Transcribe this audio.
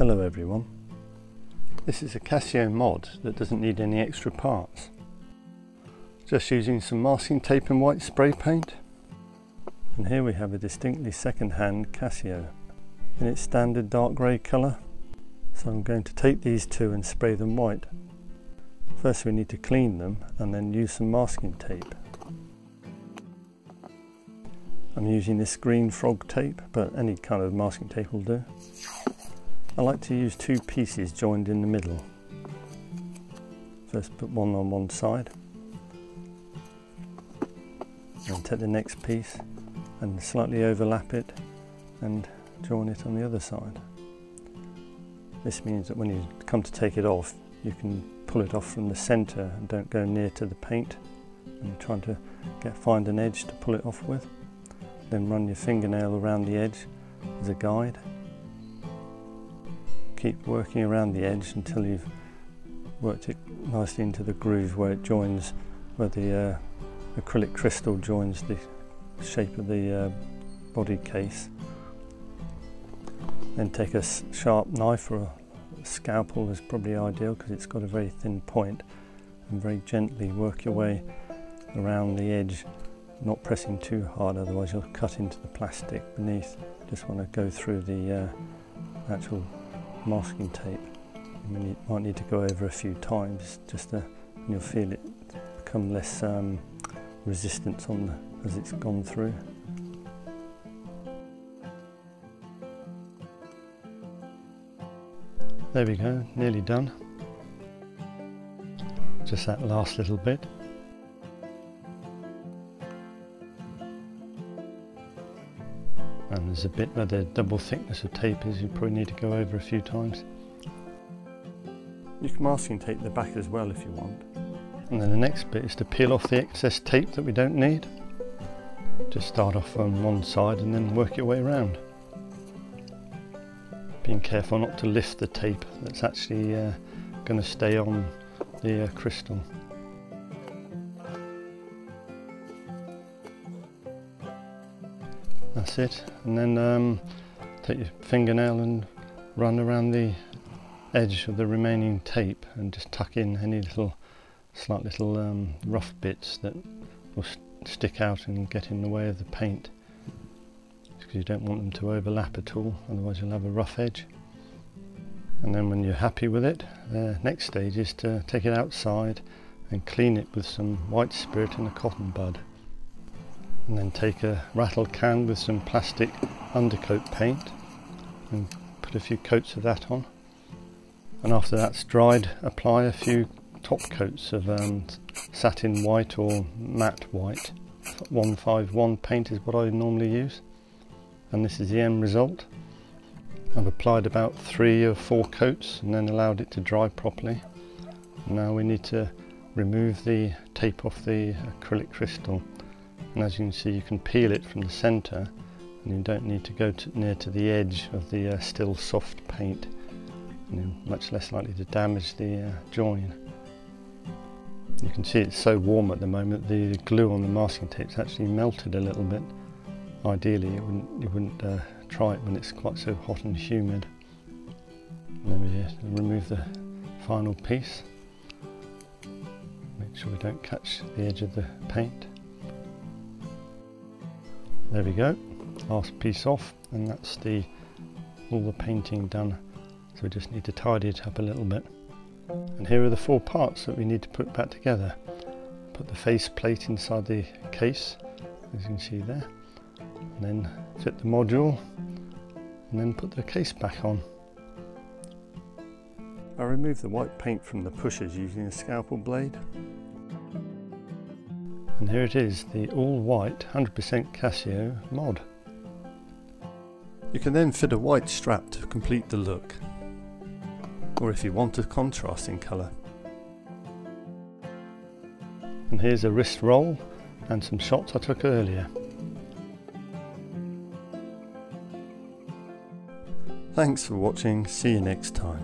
Hello everyone. This is a Casio mod that doesn't need any extra parts. Just using some masking tape and white spray paint. And here we have a distinctly second-hand Casio in its standard dark grey colour. So I'm going to take these two and spray them white. First we need to clean them and then use some masking tape. I'm using this green frog tape, but any kind of masking tape will do. I like to use two pieces joined in the middle. First put one on one side and take the next piece and slightly overlap it and join it on the other side. This means that when you come to take it off you can pull it off from the centre and don't go near to the paint when you're trying to get find an edge to pull it off with. Then run your fingernail around the edge as a guide keep working around the edge until you've worked it nicely into the groove where it joins, where the uh, acrylic crystal joins the shape of the uh, body case. Then take a sharp knife or a scalpel is probably ideal because it's got a very thin point and very gently work your way around the edge not pressing too hard otherwise you'll cut into the plastic beneath just want to go through the uh, actual masking tape. You might need to go over a few times just to, and you'll feel it become less um, resistance on the, as it's gone through. There we go, nearly done. Just that last little bit. And there's a bit where the double thickness of tape is you probably need to go over a few times. You can masking tape the back as well if you want. And then the next bit is to peel off the excess tape that we don't need. Just start off on one side and then work your way around. Being careful not to lift the tape that's actually uh, going to stay on the uh, crystal. That's it. And then um, take your fingernail and run around the edge of the remaining tape and just tuck in any little slight little um, rough bits that will st stick out and get in the way of the paint. Because you don't want them to overlap at all otherwise you'll have a rough edge. And then when you're happy with it the next stage is to take it outside and clean it with some white spirit and a cotton bud and then take a rattle can with some plastic undercoat paint and put a few coats of that on. And after that's dried apply a few top coats of um, satin white or matte white. 151 paint is what I normally use. And this is the end result. I've applied about three or four coats and then allowed it to dry properly. Now we need to remove the tape off the acrylic crystal and as you can see you can peel it from the center and you don't need to go to, near to the edge of the uh, still soft paint and you're much less likely to damage the uh, join. You can see it's so warm at the moment the glue on the masking tape's actually melted a little bit. Ideally you wouldn't, you wouldn't uh, try it when it's quite so hot and humid. And then we remove the final piece. Make sure we don't catch the edge of the paint. There we go, last piece off and that's the all the painting done. So we just need to tidy it up a little bit. And here are the four parts that we need to put back together. Put the face plate inside the case, as you can see there. And then fit the module and then put the case back on. I removed the white paint from the pushers using a scalpel blade and here it is, the all-white 100% Casio mod. You can then fit a white strap to complete the look, or if you want a contrasting colour. And here's a wrist roll and some shots I took earlier. Thanks for watching, see you next time.